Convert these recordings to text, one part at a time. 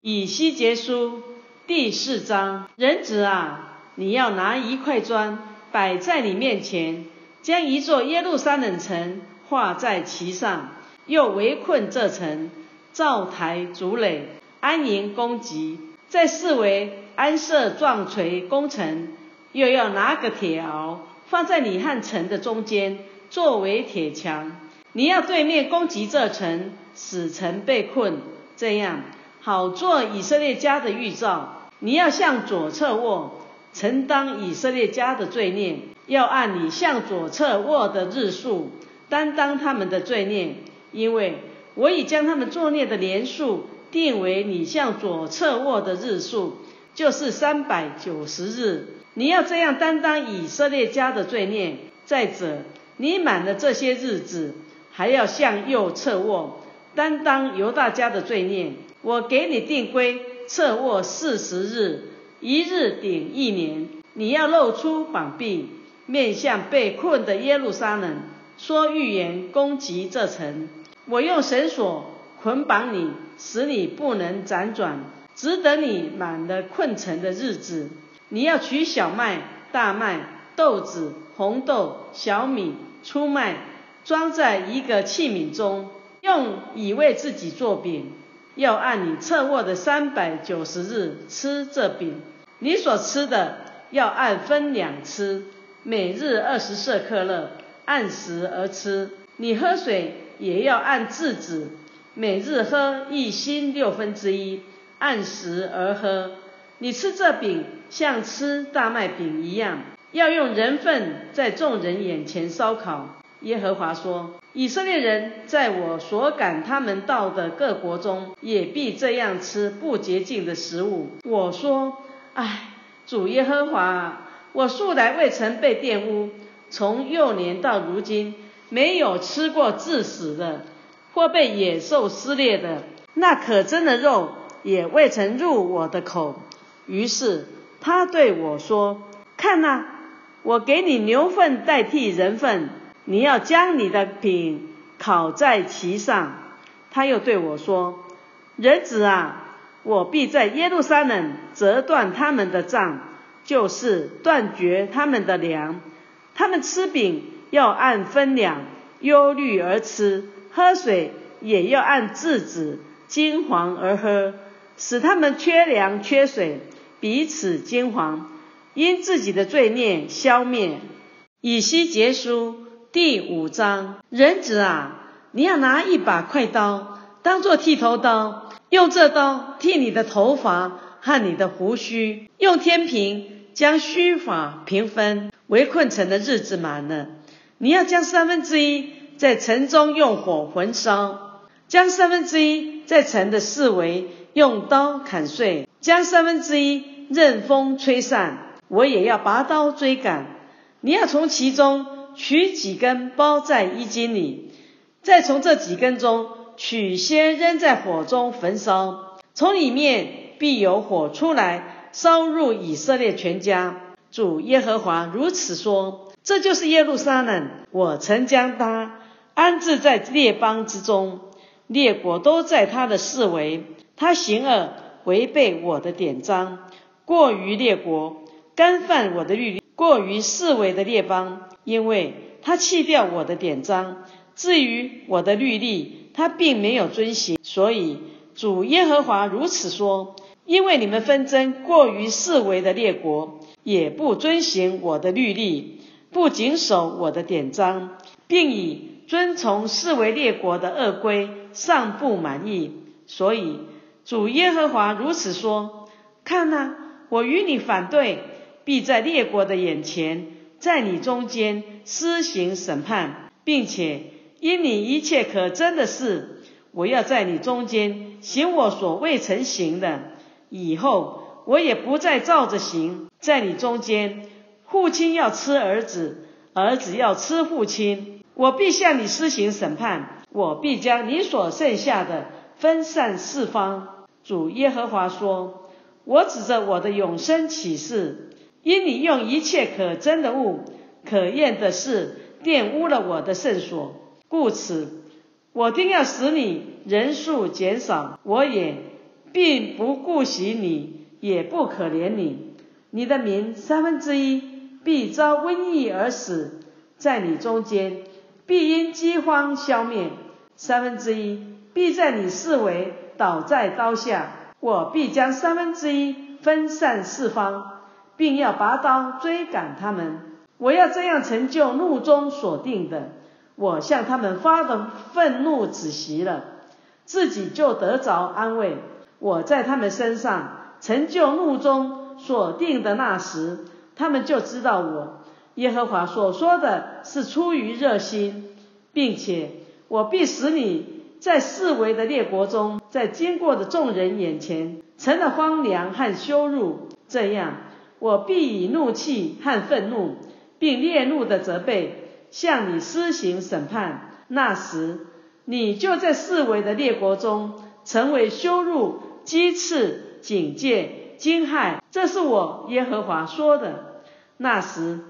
以西结书第四章，人子啊，你要拿一块砖摆在你面前，将一座耶路撒冷城画在其上，又围困这城，造台筑垒，安营攻击，在四围安设撞锤攻城，又要拿个铁鳌放在你和城的中间，作为铁墙。你要对面攻击这城，使城被困，这样。好做以色列家的预兆，你要向左侧卧，承担以色列家的罪孽；要按你向左侧卧的日数，担当他们的罪孽。因为我已将他们作孽的年数定为你向左侧卧的日数，就是三百九十日。你要这样担当以色列家的罪孽。再者，你满了这些日子，还要向右侧卧，担当犹大家的罪孽。我给你定规，侧卧四十日，一日顶一年。你要露出膀臂，面向被困的耶路撒冷，说预言攻击这城。我用绳索捆绑你，使你不能辗转，只等你满了困城的日子。你要取小麦、大麦、豆子、红豆、小米、粗麦，装在一个器皿中，用以为自己做饼。要按你侧卧的三百九十日吃这饼，你所吃的要按分两吃，每日二十舍克勒，按时而吃。你喝水也要按制止，每日喝一星六分之一，按时而喝。你吃这饼像吃大麦饼一样，要用人粪在众人眼前烧烤。耶和华说：“以色列人在我所赶他们到的各国中，也必这样吃不洁净的食物。”我说：“唉，主耶和华，我素来未曾被玷污，从幼年到如今，没有吃过致死的，或被野兽撕裂的，那可憎的肉也未曾入我的口。”于是他对我说：“看呐，我给你牛粪代替人粪。”你要将你的饼烤在其上。他又对我说：“人子啊，我必在耶路撒冷折断他们的杖，就是断绝他们的粮。他们吃饼要按分量，忧虑而吃；喝水也要按制止，金黄而喝，使他们缺粮缺水，彼此金黄，因自己的罪孽消灭。”以西结书。第五章，人子啊，你要拿一把快刀，当做剃头刀，用这刀剃你的头发和你的胡须，用天平将须法平分。围困城的日子满了，你要将三分之一在城中用火焚烧，将三分之一在城的四围用刀砍碎，将三分之一任风吹散。我也要拔刀追赶，你要从其中。取几根包在衣襟里，再从这几根中取些扔在火中焚烧，从里面必有火出来，烧入以色列全家。主耶和华如此说：这就是耶路撒冷，我曾将他安置在列邦之中，列国都在他的四围。他行恶，违背我的典章，过于列国，干犯我的律例，过于四围的列邦。因为他弃掉我的典章，至于我的律例，他并没有遵行。所以主耶和华如此说：因为你们纷争过于四维的列国，也不遵行我的律例，不谨守我的典章，并以遵从四维列国的恶规，尚不满意。所以主耶和华如此说：看呐，我与你反对，必在列国的眼前。在你中间施行审判，并且因你一切可争的事，我要在你中间行我所未曾行的。以后我也不再照着行。在你中间，父亲要吃儿子，儿子要吃父亲。我必向你施行审判，我必将你所剩下的分散四方。主耶和华说：“我指着我的永生启示。”因你用一切可憎的物、可厌的事玷污了我的圣所，故此我定要使你人数减少，我也并不顾惜你，也不可怜你。你的民三分之一必遭瘟疫而死，在你中间必因饥荒消灭；三分之一必在你四围倒在刀下。我必将三分之一分散四方，并要拔刀追赶他们。我要这样成就怒中所定的。我向他们发的愤怒止息了，自己就得着安慰。我在他们身上成就怒中所定的那时，他们就知道我耶和华所说的是出于热心，并且我必使你在四围的列国中，在经过的众人眼前成了荒凉和羞辱。这样，我必以怒气和愤怒，并烈怒的责备。向你施行审判，那时你就在四围的列国中成为羞辱、讥刺、警戒、惊骇。这是我耶和华说的。那时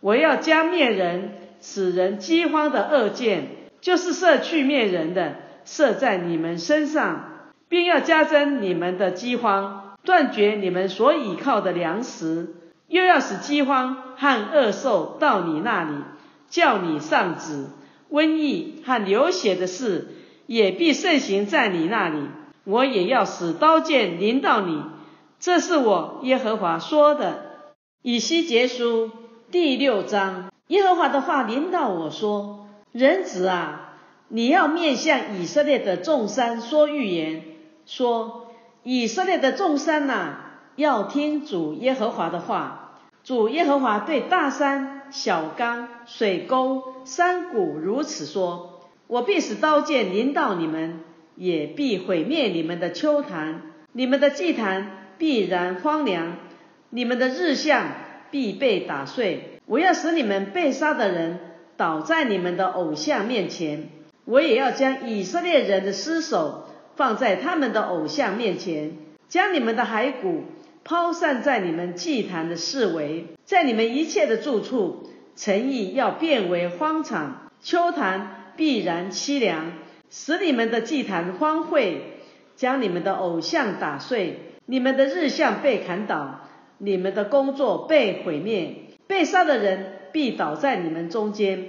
我要将灭人、使人饥荒的恶箭，就是射去灭人的，射在你们身上，并要加增你们的饥荒，断绝你们所倚靠的粮食，又要使饥荒和恶兽到你那里。叫你上旨，瘟疫和流血的事也必盛行在你那里。我也要使刀剑临到你。这是我耶和华说的。以西结书第六章，耶和华的话临到我说：人子啊，你要面向以色列的众山说预言，说以色列的众山呐，要听主耶和华的话。主耶和华对大山、小冈、水沟、山谷如此说：“我必使刀剑临到你们，也必毁灭你们的秋坛，你们的祭坛必然荒凉，你们的日向必被打碎。我要使你们被杀的人倒在你们的偶像面前，我也要将以色列人的尸首放在他们的偶像面前，将你们的骸骨。”抛散在你们祭坛的四围，在你们一切的住处，诚意要变为荒场，秋坛必然凄凉，使你们的祭坛荒废，将你们的偶像打碎，你们的日像被砍倒，你们的工作被毁灭，被杀的人必倒在你们中间，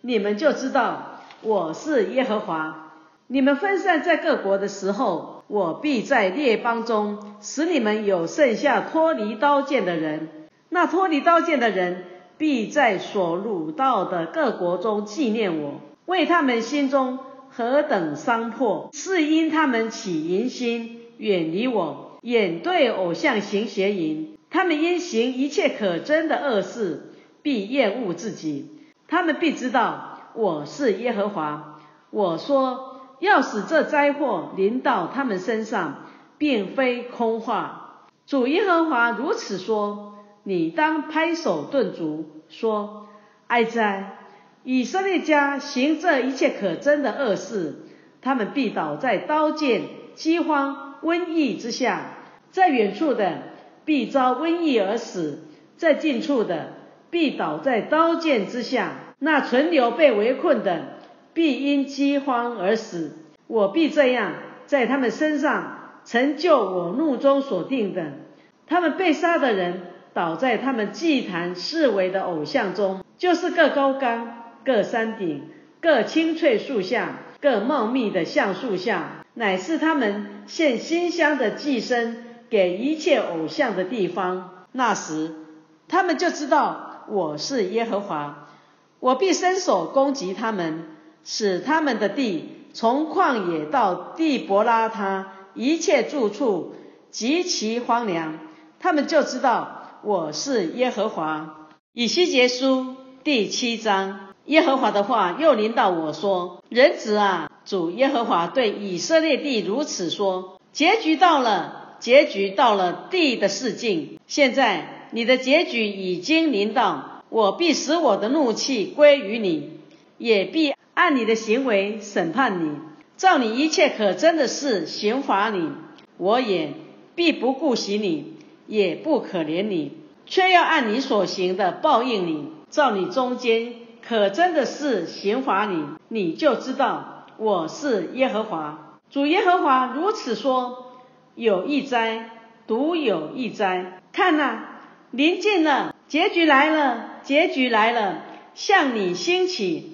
你们就知道我是耶和华。你们分散在各国的时候。我必在列邦中使你们有剩下脱离刀剑的人，那脱离刀剑的人必在所掳到的各国中纪念我，为他们心中何等伤破，是因他们起淫心，远离我，眼对偶像行邪淫，他们因行一切可憎的恶事，必厌恶自己，他们必知道我是耶和华。我说。要使这灾祸临到他们身上，并非空话。主耶和华如此说：你当拍手顿足，说：哀哉！以色列家行这一切可憎的恶事，他们必倒在刀剑、饥荒、瘟疫之下。在远处的必遭瘟疫而死，在近处的必倒在刀剑之下。那存留被围困的。必因饥荒而死，我必这样在他们身上成就我怒中所定的。他们被杀的人倒在他们祭坛视为的偶像中，就是各高冈、各山顶、各青翠树下、各茂密的橡树下，乃是他们献馨香的祭牲给一切偶像的地方。那时，他们就知道我是耶和华，我必伸手攻击他们。使他们的地从旷野到地伯拉他一切住处极其荒凉，他们就知道我是耶和华。以西结书第七章，耶和华的话又临到我说：人子啊，主耶和华对以色列地如此说：结局到了，结局到了地的世境。现在你的结局已经临到，我必使我的怒气归于你，也必。按你的行为审判你，照你一切可憎的事刑罚你，我也必不顾惜你，也不可怜你，却要按你所行的报应你，照你中间可憎的事刑罚你，你就知道我是耶和华。主耶和华如此说：有一灾，独有一灾。看呐，临近了，结局来了，结局来了，向你兴起。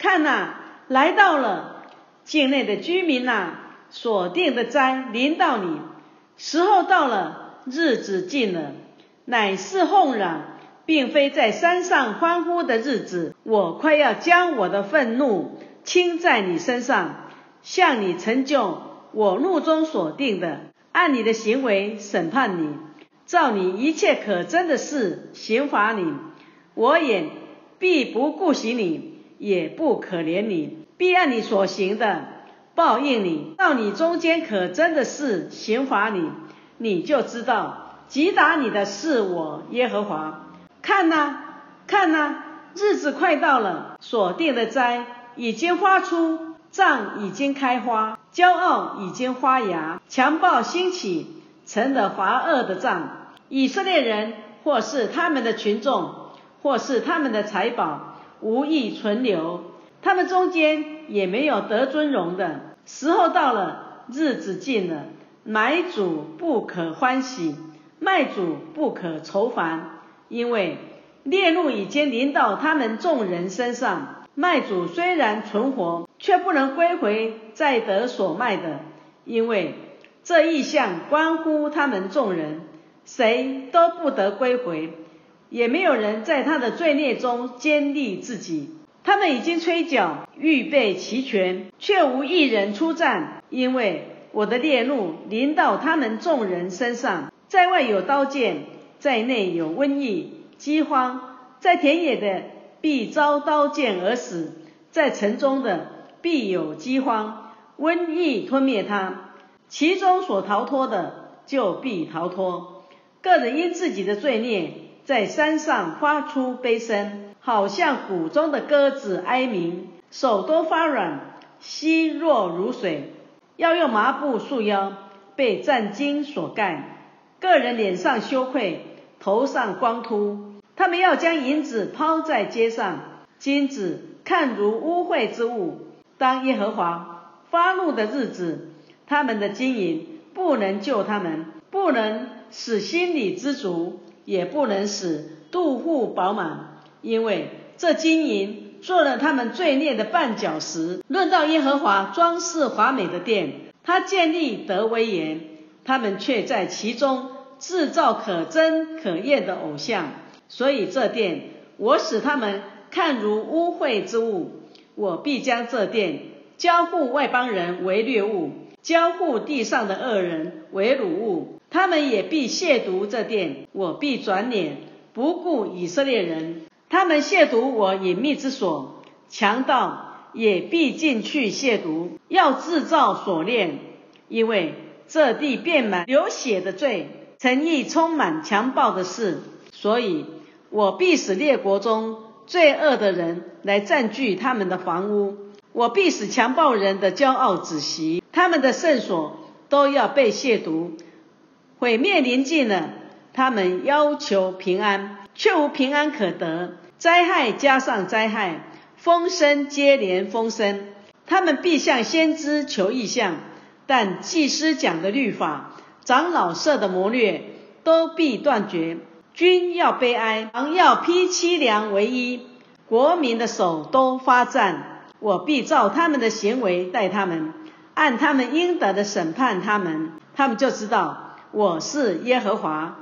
看呐，来到了，境内的居民呐，所定的灾临到你，时候到了，日子近了，乃是哄嚷，并非在山上欢呼的日子。我快要将我的愤怒倾在你身上，向你成就我怒中所定的。按你的行为审判你，照你一切可憎的事刑罚你，我也必不顾惜你，也不可怜你，必按你所行的报应你。到你中间可真的是刑罚你，你就知道击打你的是我耶和华。看呐，看呐，日子快到了，所定的灾已经发出。杖已经开花，骄傲已经发芽，强暴兴起，成了罚恶的杖。以色列人或是他们的群众，或是他们的财宝，无意存留。他们中间也没有得尊荣的。时候到了，日子近了，买主不可欢喜，卖主不可愁烦，因为烈怒已经临到他们众人身上。卖主虽然存活，却不能归回在得所卖的，因为这意象关乎他们众人，谁都不得归回，也没有人在他的罪孽中坚立自己。他们已经吹角，预备齐全，却无一人出战，因为我的烈怒临到他们众人身上，在外有刀剑，在内有瘟疫、饥荒，在田野的。必遭刀剑而死，在城中的必有饥荒、瘟疫吞灭他，其中所逃脱的就必逃脱。个人因自己的罪孽，在山上发出悲声，好像谷中的鸽子哀鸣，手都发软，膝弱如水，要用麻布束腰，被战巾所盖。个人脸上羞愧，头上光秃。他们要将银子抛在街上，金子看如污秽之物。当耶和华发怒的日子，他们的金银不能救他们，不能使心里知足，也不能使肚腹饱满，因为这金银做了他们罪孽的绊脚石。论到耶和华装饰华美的殿，他建立得威严，他们却在其中制造可憎可厌的偶像。所以这殿，我使他们看如污秽之物。我必将这殿交付外邦人为掠物，交付地上的恶人为掳物。他们也必亵渎这殿。我必转脸不顾以色列人。他们亵渎我隐秘之所，强盗也必进去亵渎，要制造锁链，因为这地遍满流血的罪，诚意充满强暴的事，所以。我必使列国中罪恶的人来占据他们的房屋，我必使强暴人的骄傲止息，他们的圣所都要被亵渎，毁灭临近了。他们要求平安，却无平安可得，灾害加上灾害，风声接连风声。他们必向先知求异象，但祭司讲的律法，长老设的谋略，都必断绝。君要悲哀，王要披凄凉为衣，国民的手都发战。我必照他们的行为待他们，按他们应得的审判他们，他们就知道我是耶和华。